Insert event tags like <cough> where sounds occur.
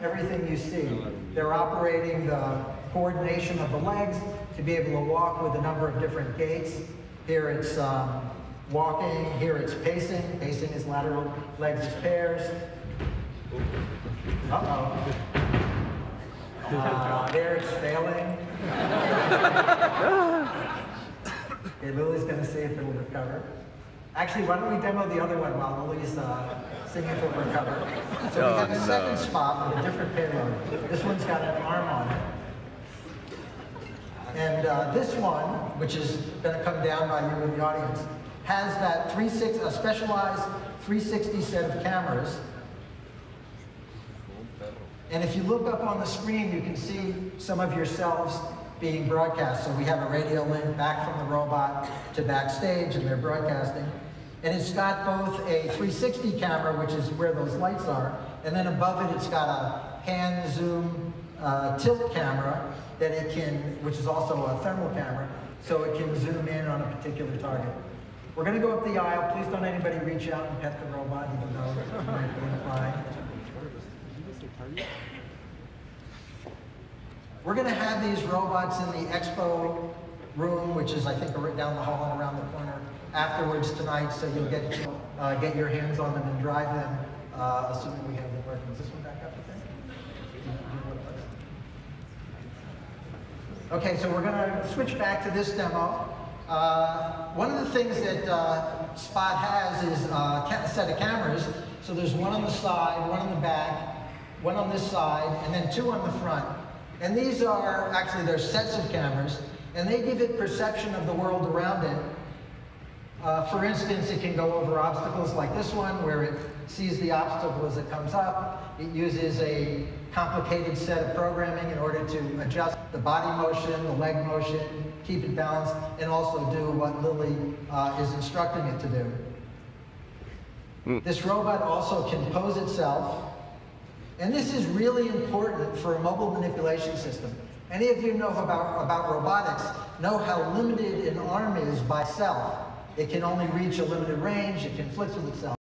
everything you see. They're operating the coordination of the legs to be able to walk with a number of different gaits. Here it's um, walking, here it's pacing. Pacing is lateral, legs is pairs. Uh-oh. Uh, there it's failing. <laughs> okay, Lily's going to see if it'll recover. Actually, why don't we demo the other one while Lily's uh, if it'll recover. So we have a second spot with a different payload. This one's got an arm on it. And uh, this one, which is going to come down by you in the audience, has that 360, a specialized 360 set of cameras. And if you look up on the screen, you can see some of yourselves being broadcast. So we have a radio link back from the robot to backstage, and they're broadcasting. And it's got both a 360 camera, which is where those lights are, and then above it, it's got a pan zoom uh, tilt camera that it can, which is also a thermal camera, so it can zoom in on a particular target. We're going to go up the aisle. Please don't anybody reach out and pet the robot, even though it might be. We're going to have these robots in the expo room, which is, I think, right down the hall and around the corner afterwards tonight, so you'll get uh, get your hands on them and drive them, uh, assuming we have the working. Is this one back up, think? Okay, so we're going to switch back to this demo. Uh, one of the things that uh, Spot has is uh, a set of cameras. So there's one on the side, one on the back, one on this side, and then two on the front. And these are, actually, they're sets of cameras, and they give it perception of the world around it. Uh, for instance, it can go over obstacles like this one, where it sees the obstacle as it comes up. It uses a complicated set of programming in order to adjust the body motion, the leg motion, keep it balanced, and also do what Lily uh, is instructing it to do. Mm. This robot also can pose itself, and this is really important for a mobile manipulation system. Any of you know about, about robotics know how limited an arm is by itself. It can only reach a limited range, it conflicts with itself.